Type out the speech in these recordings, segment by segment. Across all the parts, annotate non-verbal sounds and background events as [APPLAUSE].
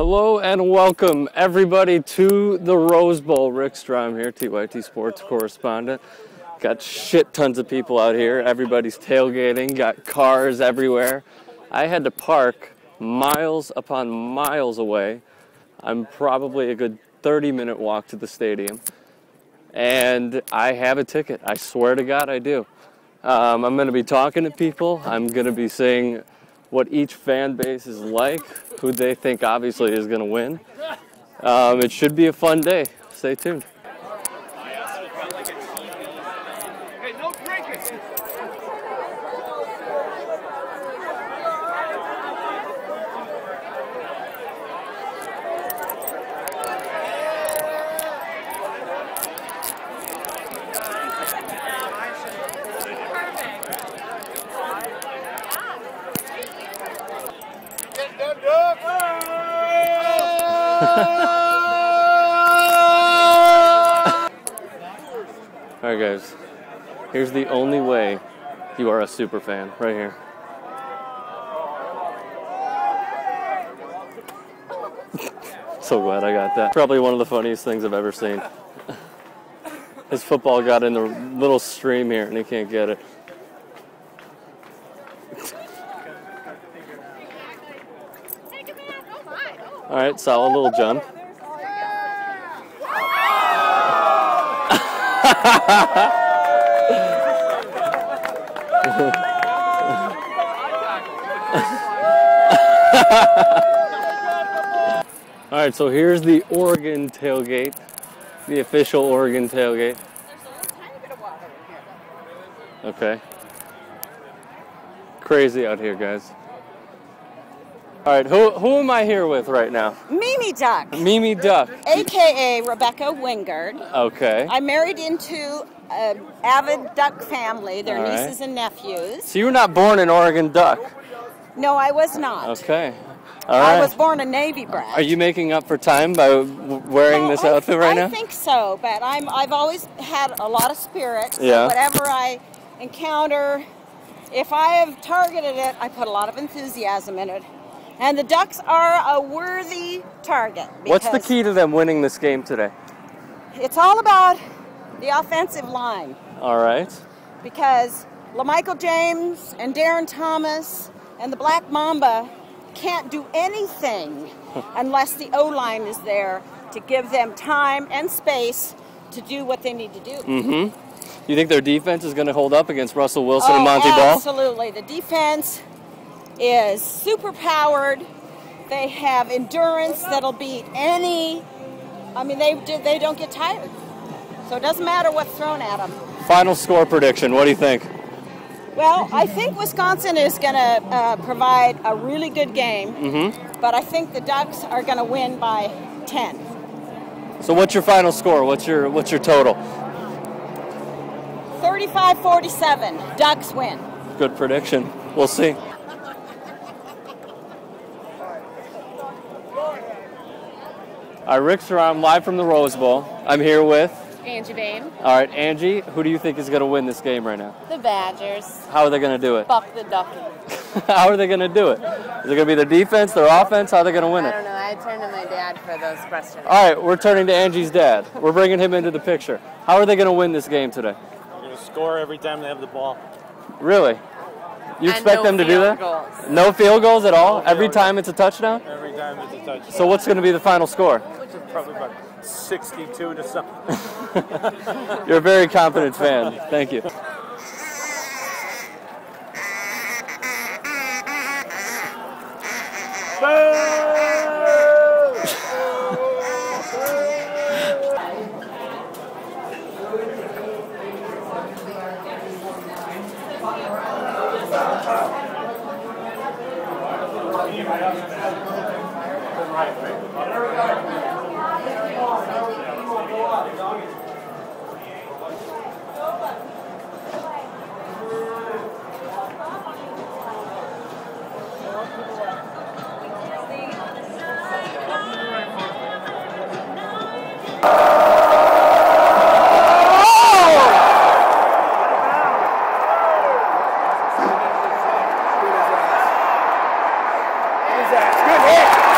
Hello and welcome everybody to the Rose Bowl. Rick Strom here, TYT Sports correspondent. Got shit tons of people out here. Everybody's tailgating, got cars everywhere. I had to park miles upon miles away. I'm probably a good 30 minute walk to the stadium. And I have a ticket. I swear to God I do. Um, I'm going to be talking to people. I'm going to be saying what each fan base is like, who they think obviously is going to win. Um, it should be a fun day. Stay tuned. Hey, no drinking. All right, guys. Here's the only way you are a super fan, right here. [LAUGHS] so glad I got that. Probably one of the funniest things I've ever seen. [LAUGHS] His football got in the little stream here, and he can't get it. All right, solid little jump. All right, so here's the Oregon tailgate, the official Oregon tailgate. Okay. Crazy out here, guys. All right, who, who am I here with right now? Mimi Duck, Mimi Duck. aka Rebecca Wingard. Okay. I married into an avid duck family, their All right. nieces and nephews. So you were not born an Oregon Duck. No, I was not. Okay. All I was born a Navy brat. Are you making up for time by wearing this outfit right now? I think so, but I'm I've always had a lot of spirit. so Yeah. Whatever I encounter, if I have targeted it, I put a lot of enthusiasm in it. And the Ducks are a worthy target. What's the key to them winning this game today? It's all about the offensive line. All right. because LaMichael James and De'Anthony Thomas and the Black Mamba can't do anything [LAUGHS] unless the O line is there to give them time and space to do what they need to do. Mm-hmm. You think their defense is going to hold up against Russell Wilson and Oh, Monte Ball? absolutely. The defense is super powered. They have endurance that'll beat any. I mean, they they don't get tired, so it doesn't matter what's thrown at them. Final score prediction. What do you think? Well, I think Wisconsin is going to uh, provide a really good game, Mm-hmm. but I think the Ducks are going to win by 10. So what's your final score? What's your what's your total? 35 47, Ducks win. Good prediction. We'll see. All right, Rick Strom, live from the Rose Bowl. I'm here with. Angie Bain. All right, Angie. Who do you think is going to win this game right now? The Badgers. How are they going to do it? Buck the Ducky. [LAUGHS] How are they going to do it? Is it going to be their defense, their offense? How are they going to win it? I don't know. I turned to my dad for those questions. All right, we're turning to Angie's dad. We're bringing him into the picture. How are they going to win this game today? They're going to score every time they have the ball. Really? You expect no them to do that? goals. No field goals at all? No Every field goals. time it's a touchdown? Every time it's a touchdown. So what's going to be the final score? Probably about 62 to something. [LAUGHS] You're a very confident fan. Thank you. [LAUGHS] Good hit. Good hit.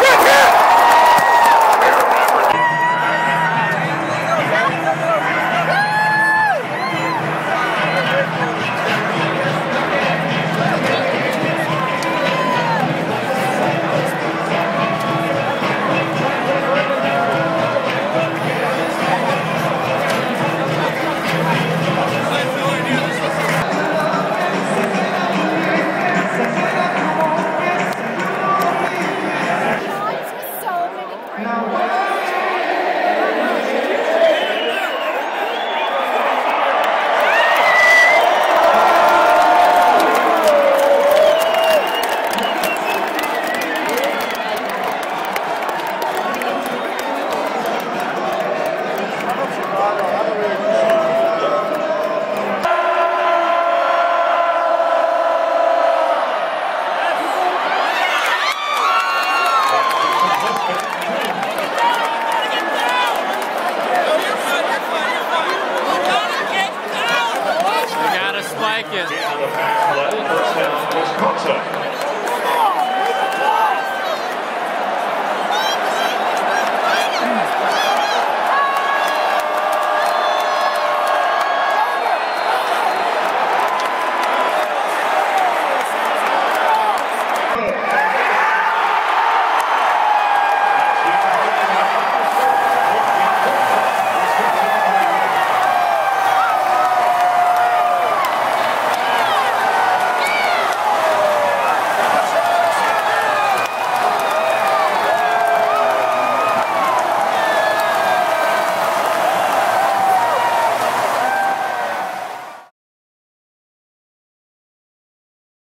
second.